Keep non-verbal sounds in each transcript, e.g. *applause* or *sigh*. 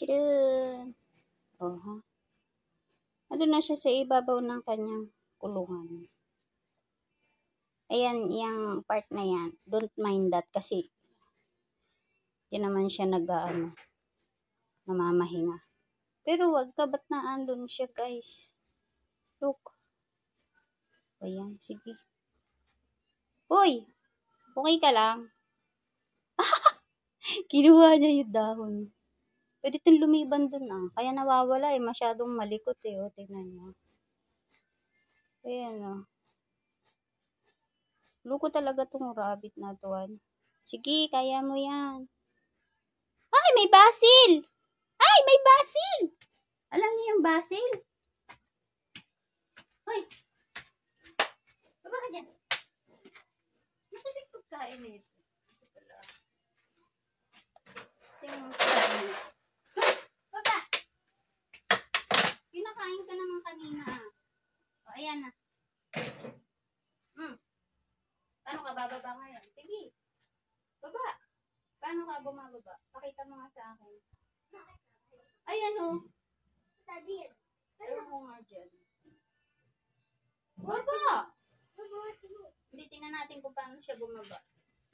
Chidun. Oh, ha? Ano na siya sa ibabaw ng kanyang kulungan. Ayan, yung part na yan. Don't mind that kasi di naman siya nag ano, namamahinga. Pero wag ka, ba't naandun siya guys? Look. Ayan, sige. Uy! Okay ka lang? *laughs* Kinuha niya yung dahon. Pwede itong lumiban dun ah. Kaya nawawala eh. Masyadong malikot eh. O, tingnan niyo. Ayan oh. Luko talaga tong rabbit na to. ah. Sige, kaya mo yan. Ay, may basil! Ay, may basil! Alam niyo yung basil? Hoy! Baba ka dyan. Masarap pagkain. Ito pala. Ito yung pagkain. Hoy! Baba! Kinakain ka naman kanina. ah. O, ayan na. Hmm. Paano ka bababa ngayon? Sige. Baba. Paano ka bumababa? Pakita mo nga sa akin. Ayan o. Ewan ko nga dyan. Baba! Hindi, tingnan natin kung paano siya bumaba.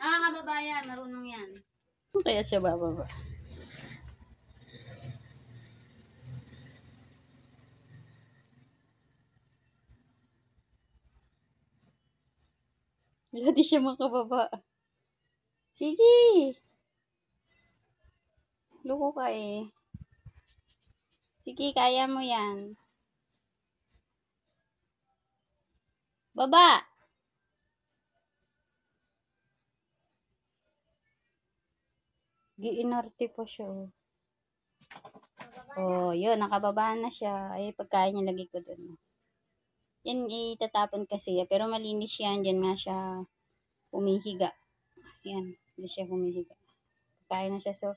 Nakakababa yan, marunong yan. Kaya siya bababa. Wala di siya makababa. Sige! Luko ka eh. Sige, kaya mo yan. Baba! Giinarte pa siya. Oh, oh yun, nakababa na siya. Ay, pagkain niya lagi ko dun. Yan, itatapon kasi. Pero malinis yan. Diyan nga siya humihiga. Yan, hindi siya humihiga. Pagkain na siya. So,